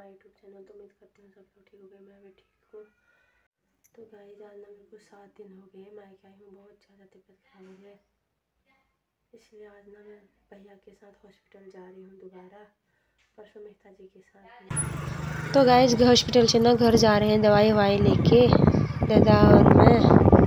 मामा YouTube channel तो उम्मीद करती हूँ सब लोग ठीक हो गए मैं भी ठीक हूँ। तो गाइस आज ना मेरे को सात दिन हो गए मायके आई हूँ बहुत ज़्यादा तबीयत खराब हो गई इसलिए आज ना मैं भैया के साथ हॉस्पिटल जा रही हूँ दोबारा, परसों मेहता जी के साथ। तो गाइस हॉस्पिटल से ना घर जा रहे हैं दवाई ववाई लेके, दादा और मैं।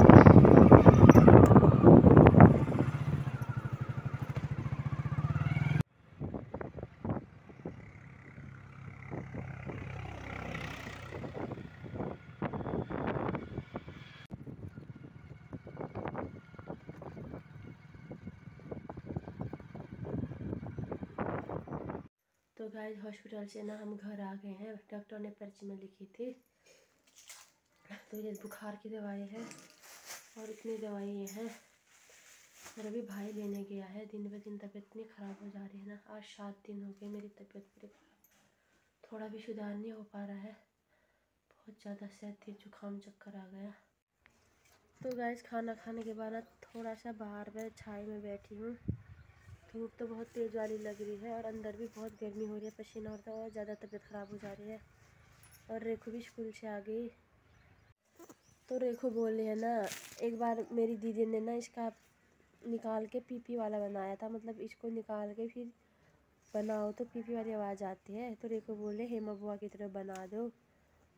तो गाइस हॉस्पिटल से ना हम घर आ गए हैं। डॉक्टर ने पर्ची में लिखी थी। तो ये बुखार की दवाई है और इतनी दवाई ये है। मेरा भी भाई लेने गया है। दिन ब दिन तबीयत इतनी ख़राब हो जा रही है ना। आज सात दिन हो गए, मेरी तबीयत पूरी ख़राब थोड़ा भी सुधार नहीं हो पा रहा है। बहुत ज़्यादा सर्दी जुकाम चक्कर आ गया। तो गैस खाना खाने के बाद थोड़ा सा बाहर में, छाई में बैठी हूँ। धूप तो बहुत तेज़ वाली लग रही है और अंदर भी बहुत गर्मी हो रही है, पसीना और तो और ज़्यादा तबीयत ख़राब हो जा रही है। और रेखू भी स्कूल से आ गई। तो रेखू बोल रही है ना, एक बार मेरी दीदी ने ना इसका निकाल के पीपी वाला बनाया था मतलब इसको निकाल के फिर बनाओ तो पीपी वाली आवाज़ आती है। तो रेखू बोले हेमा बुआ की तरह बना दो।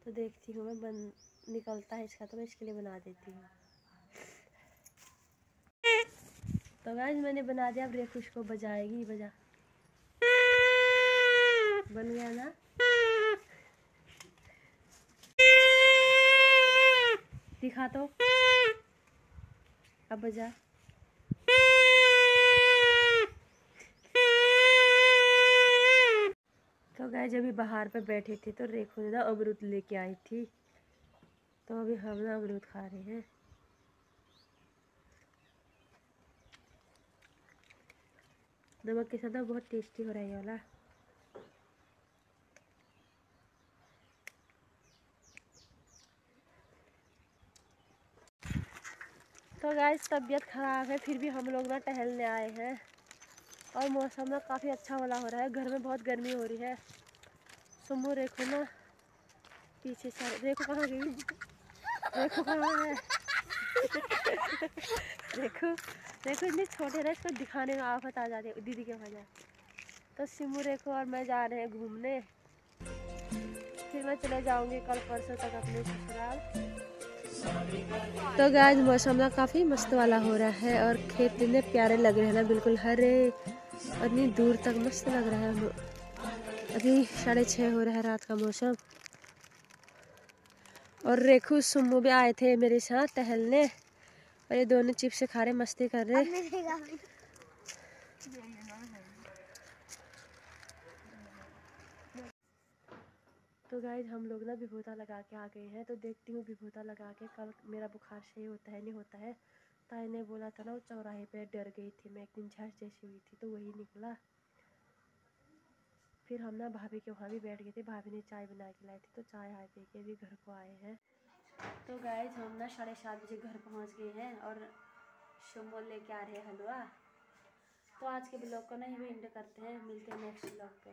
तो देखती हूँ मैं, बन, निकलता है इसका तो मैं इसके लिए बना देती हूँ। तो गाइस मैंने बना दिया, अब रेखू को बजाएगी, बजा। बन गया ना? दिखा तो। अब बजा। तो गाय जब बाहर पे बैठी थी तो रेखू ना अमरूद लेके आई थी। तो अभी हम ना अमरूद खा रहे हैं। नमक के साथ बहुत टेस्टी हो रहा है ये वाला। तो गाइस तबीयत ख़राब है, फिर भी हम लोग ना टहलने आए हैं। और मौसम ना काफ़ी अच्छा वाला हो रहा है। घर में बहुत गर्मी हो रही है। सुमो देखो ना, पीछे से देखो कहाँ गई। देखो कहाँ है। देखो देखो इतने छोटे ना, इसको दिखाने में आफत आ जाती है दीदी के वजह। तो सिमू रेखो और मैं जा रहे हैं घूमने। फिर मैं चले जाऊँगी कल परसों तक अपने ससुराल। तो गाय मौसम ना काफ़ी मस्त वाला हो रहा है और खेत इतने प्यारे लग रहे हैं ना, बिल्कुल हरे और इतनी दूर तक मस्त लग रहा है। अभी साढ़े छः हो रहा है रात का मौसम। और रेखू सुमू भी आए थे मेरे साथ टहलने। और ये दोनों चिप्स खा रहे मस्ती कर रहे तो गाइज़ हम लोग ना विभूता लगा के आ गए हैं तो देखती हूँ विभूता लगा के कल मेरा बुखार सही होता है नहीं होता है। ताई ने बोला था ना वो चौराहे पे डर गई थी मैं एक दिन झट जैसी हुई थी तो वही निकला। फिर हम ना भाभी के वहाँ भी बैठ गए थे भाभी ने चाय बना के लाई थी तो चाय आए पी के भी घर को आए हैं। तो गाइज़ हम ना साढ़े सात बजे घर पहुँच गए हैं और शुमो लेके आ रहे हलवा। तो आज के ब्लॉग को ना ही एंड करते हैं। मिलते हैं नेक्स्ट ब्लॉग पे।